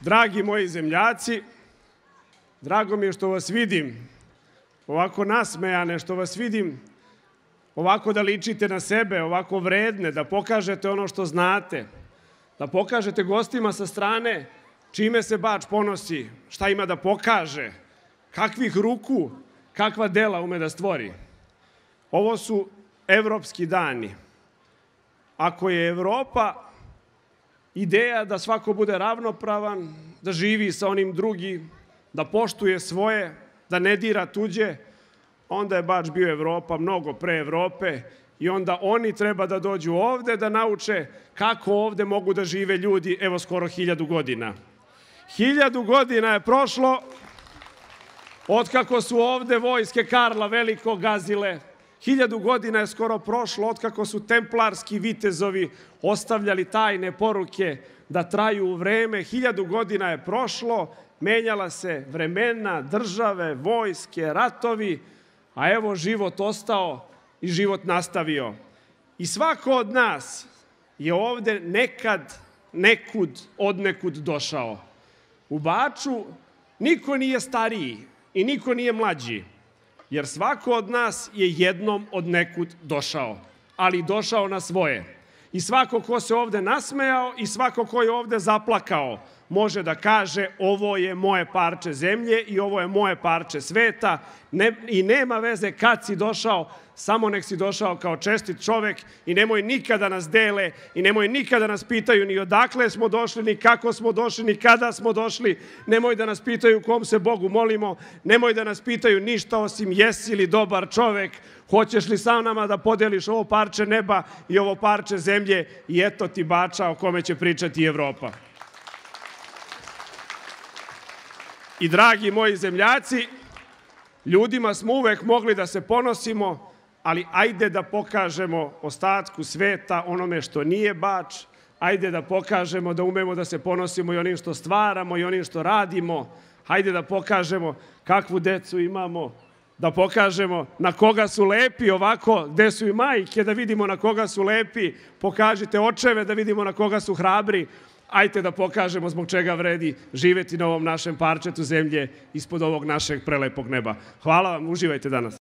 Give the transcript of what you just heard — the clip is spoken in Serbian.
Dragi moji zemljaci, drago mi je što vas vidim, ovako nasmejane, što vas vidim, ovako da ličite na sebe, ovako vredne, da pokažete ono što znate, da pokažete gostima sa strane čime se Bač ponosi, šta ima da pokaže, kakvih ruku, kakva dela ume da stvori. Ovo su evropski dani. Ako je Evropa ideja da svako bude ravnopravan, da živi sa onim drugim, da poštuje svoje, da ne dira tuđe, onda je baš bio Evropa mnogo pre Evrope i onda oni treba da dođu ovde da nauče kako ovde mogu da žive ljudi, evo skoro hiljadu godina. Hiljadu godina je prošlo od kako su ovde vojske Karla Velikog gazile Hiljadu godina je skoro prošlo otkako su templarski vitezovi ostavljali tajne poruke da traju u vreme. Hiljadu godina je prošlo, menjala se vremena, države, vojske, ratovi, a evo život ostao i život nastavio. I svako od nas je ovde nekad, nekud, odnekud došao. U Baču niko nije stariji i niko nije mlađi jer svako od nas je jednom od nekud došao, ali došao na svoje. I svako ko se ovde nasmejao i svako ko je ovde zaplakao, može da kaže ovo je moje parče zemlje i ovo je moje parče sveta ne, i nema veze kad si došao, samo nek si došao kao čestit čovek i nemoj nikada nas dele i nemoj nikada nas pitaju ni odakle smo došli, ni kako smo došli, ni kada smo došli, nemoj da nas pitaju kom se Bogu molimo, nemoj da nas pitaju ništa osim jesi li dobar čovek, hoćeš li sa nama da podeliš ovo parče neba i ovo parče zemlje i eto ti bača o kome će pričati Evropa. I dragi moji zemljaci, ljudima smo uvek mogli da se ponosimo, ali ajde da pokažemo ostatku sveta onome što nije bač, ajde da pokažemo da umemo da se ponosimo i onim što stvaramo i onim što radimo, ajde da pokažemo kakvu decu imamo, da pokažemo na koga su lepi ovako, gde su i majke, da vidimo na koga su lepi, pokažite očeve da vidimo na koga su hrabri, ajte da pokažemo zbog čega vredi živeti na ovom našem parčetu zemlje ispod ovog našeg prelepog neba. Hvala vam, uživajte danas.